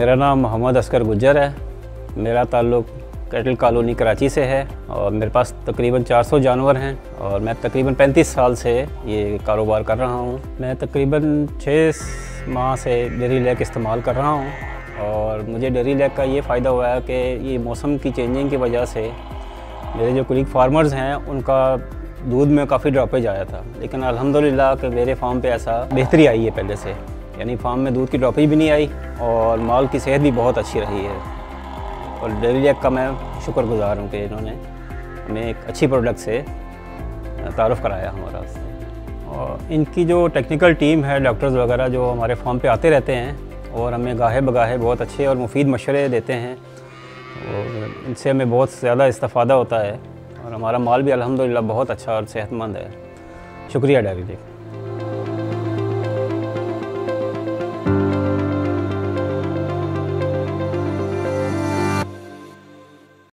मेरा नाम मोहम्मद असकर गुज्जर है। मेरा ताल्लुक़ कैटल कॉलोनी कराची से है और मेरे पास तकरीबन 400 जानवर हैं और मैं तकरीबन 35 साल से ये कारोबार कर रहा हूँ। मैं तकरीबन छः माह से डेरी लेक इस्तेमाल कर रहा हूँ और मुझे डेरी लेक का ये फ़ायदा हुआ है कि ये मौसम की चेंजिंग की वजह से मेरे जो कुलीग फार्मर्स हैं, उनका दूध में काफ़ी ड्रॉपेज आया था। लेकिन अलहमदिल्ला कि मेरे फार्म पे ऐसा बेहतरी आई है पहले से। यानी फार्म में दूध की ड्रॉपेज भी नहीं आई और माल की सेहत भी बहुत अच्छी रही है। और डेली लेक का मैं शुक्रगुजार हूँ कि इन्होंने हमें एक अच्छी प्रोडक्ट से तारफ़ कराया हमारा और इनकी जो टेक्निकल टीम है डॉक्टर्स वगैरह जो हमारे फार्म पे आते रहते हैं और हमें गाहे बगाहे बहुत अच्छे और मुफीद मशरे देते हैं, और इनसे हमें बहुत ज़्यादा इस्ता होता है और हमारा माल भी अलहमदिल्ला बहुत अच्छा और सेहतमंद है। शुक्रिया डेयरी लेक